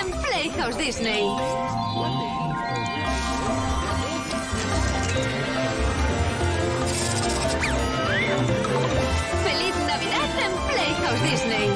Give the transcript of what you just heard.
en Playhouse Disney. ¡Feliz Navidad en Playhouse Disney!